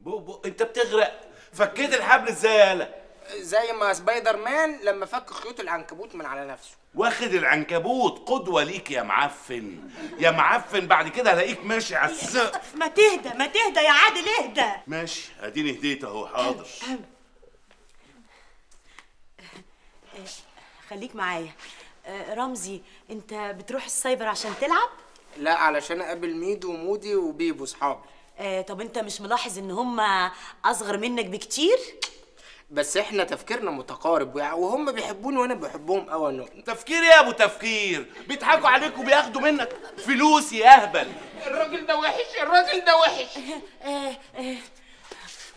بو بو انت بتغرق. فكيت الحبل إزاي يالا زي ما سبايدر مان لما فك خيوط العنكبوت من على نفسه. واخد العنكبوت قدوة ليك يا معفن. يا معفن بعد كده هلاقيك ماشي على السقف ما تهدى ما تهدى يا عادل اهدى. ماشي اديني هديت اهو حاضر. خليك معايا. رمزي انت بتروح السايبر عشان تلعب؟ لا علشان أقابل ميدو ومودي وبيبو صحابي. آه، طب أنت مش ملاحظ إن هم أصغر منك بكتير؟ بس إحنا تفكيرنا متقارب وهم بيحبوني وأنا بحبهم قوي تفكير يا أبو تفكير؟ بيضحكوا عليك وبياخدوا منك فلوس يا أهبل. الراجل ده وحش الراجل ده وحش. آه، آه،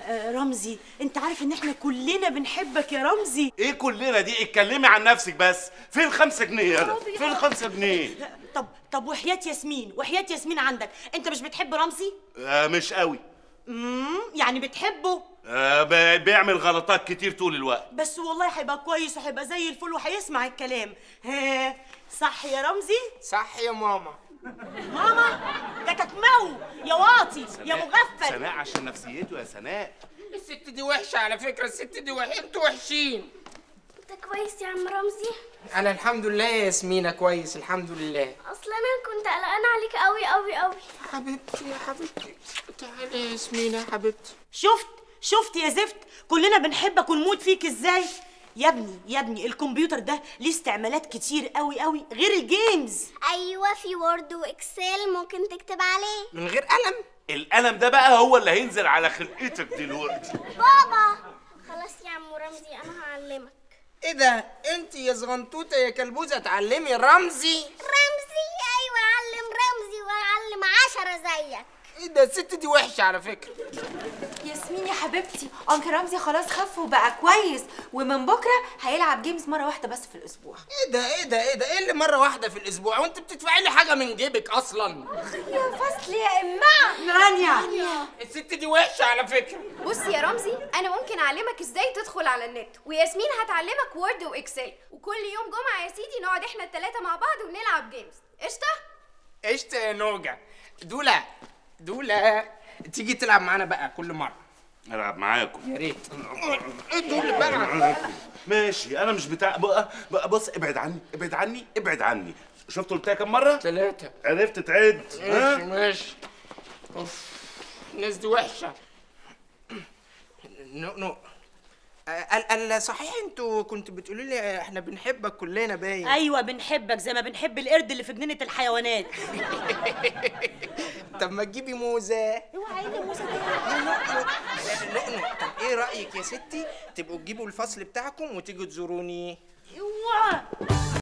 آه، رمزي أنت عارف إن إحنا كلنا بنحبك يا رمزي؟ إيه كلنا دي؟ اتكلمي عن نفسك بس. فين خمسة جنيه يالا فين الخمسة جنيه؟ طب طب وحياة ياسمين؟ وحياة ياسمين عندك. انت مش بتحب رمزي؟ آه مش قوي. امم يعني بتحبه؟ آه ب- بيعمل غلطات كتير طول الوقت. بس والله هيبقى كويس وهيبقى زي الفل وهيسمع الكلام. ها صح يا رمزي؟ صح يا ماما. ماما ده تكمو يا واطي يا مغفل. سناء عشان نفسيته يا سناء. الست دي وحشة على فكرة الست دي وحشة. أنتوا وحشين. انت كويس يا عم رمزي؟ أنا الحمد لله يا ياسمينة كويس الحمد لله. اصل أنا كنت قلقانه عليك قوي قوي قوي حبيبتي يا حبيبتي. تعالي يا ياسمينة يا حبيبتي. شفت؟ شفت يا زفت؟ كلنا بنحبك ونموت فيك إزاي؟ يا ابني يا ابني الكمبيوتر ده ليه استعمالات كتير قوي قوي غير ال games. أيوه في Word و Excel ممكن تكتب عليه. من غير قلم؟ القلم ده بقى هو اللي هينزل على خلقتك دلوقتي. بابا! خلاص يا عم رمزي أنا هعلمك. إيه ده أنت يا صغنطوطه يا كلبوزة تعلمي رمزي. رمزي؟ أيوه علم رمزي واعلم عشرة زيك. إيه ده الست دي وحشة على فكرة. ياسمين يا حبيبتي انكل رمزي خلاص خف وبقى كويس ومن بكرة هيلعب جيمز مرة واحدة بس في الأسبوع. إيه ده إيه ده إيه ده إيه اللي مرة واحدة في الأسبوع؟ وأنت بتدفعي لي حاجة من جيبك أصلا؟ يا فصل يا امها رانيا! الست دي وحشة على فكرة. بص يا رمزي أنا ممكن أعلمك إزاي تدخل على النت وياسمين هتعلمك Word و Excel وكل يوم جمعة يا سيدي نقعد إحنا الثلاثه مع بعض ونلعب games قشطة؟ قشطة يا نوجة. دولا دولا تيجي تلعب معانا بقى كل مرة. ألعب معاكم. يا ريت. إيه دول بقى. ماشي أنا مش بتاع بقى, بقى بص ابعد عني ابعد عني ابعد عني. شفت قلتها كم مرة؟ ثلاثة عرفت تعد. ماشي ماشي. أوف. الناس دي وحشة. no no. قال قال صحيح أنتوا كنتوا بتقولوا لي إحنا بنحبك كلنا باين. أيوه بنحبك زي ما بنحب القرد اللي في جنينة الحيوانات. طب ما تجيبي موزة. اوعى إيه موسى نقنق. طب إيه رأيك يا ستي تبقوا تجيبوا الفصل بتاعكم وتيجوا تزوروني؟ اوعى.